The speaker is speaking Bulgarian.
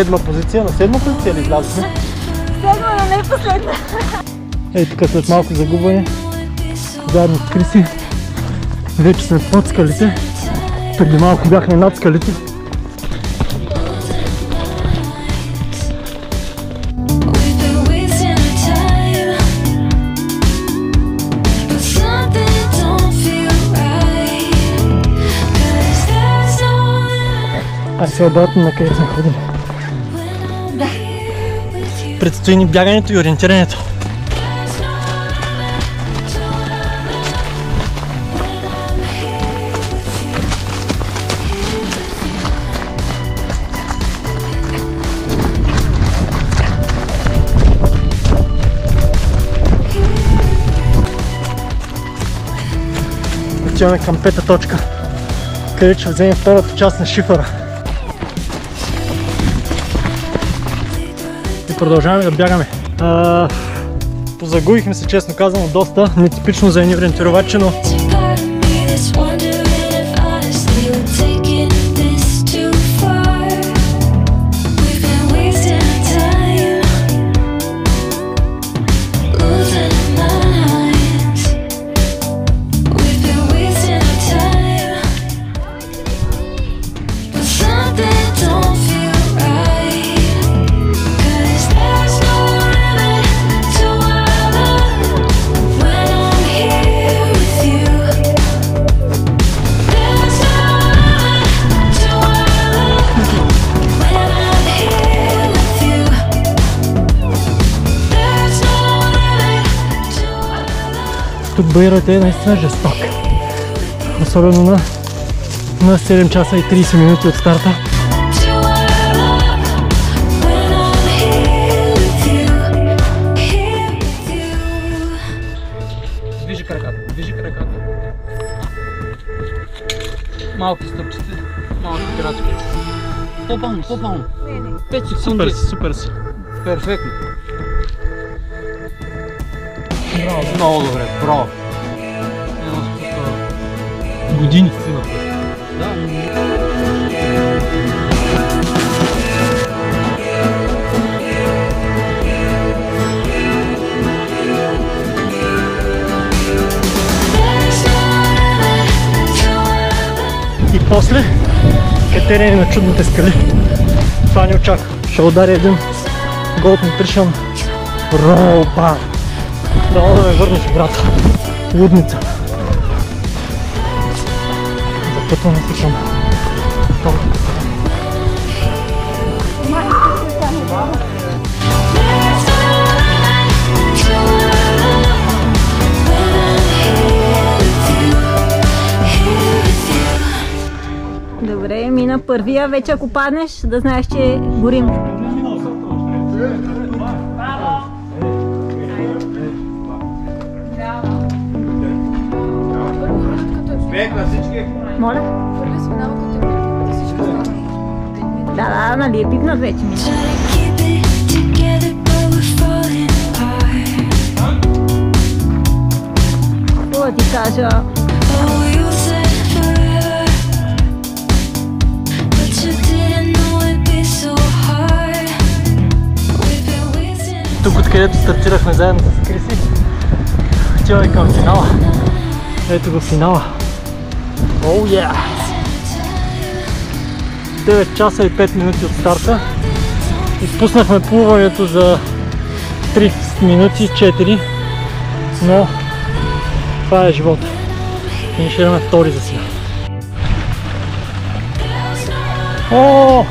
седма позиция. На седма позиция ли излязохме? Седма, но не последна. Ей тук след малко загубване, заедно с Криси, вече сме под скалите. Преди малко бяхме над скалите. Ай сега обратно на къде сме ходили. Предстои ни бягането и ориентирането. Отиваме към пета точка, където ще вземем втората част на шифъра. И продължаваме да бягаме. Позагубихме се, честно казано, доста. Нетипично за едни ориентировачи, но тук баирът е наистина жесток. Особено на, на 7 часа и 30 минути от старта. Движи краката, движи краката. Малки стъпчици, малки крачки. По-бавно, по-бавно. 5 секунди. супер си. Перфектно. Браво, много добре, браво. Години. Да, what I love. И после катерене на чудните скали. Това ни очаква. Ще удари един Gold Nutrition Roll Bar. Дано да ме върне в играта. Лудница. Запътваме се към you. Добре, мина първия. Вече ако паднеш, да знаеш, че горим. Apart. Какво да ти кажа? Oh, you said forever, but you didn't know it'd be so hard. We've been wasting Тук откъдето стартирахме заедно с Криси, отиваме към финала. Ето го финала. Оу, oh, yeah! 9 часа и 5 минути от старта. Изпуснахме плуването за 3 минути 4, но това е живота. Финишираме втори за сега. О!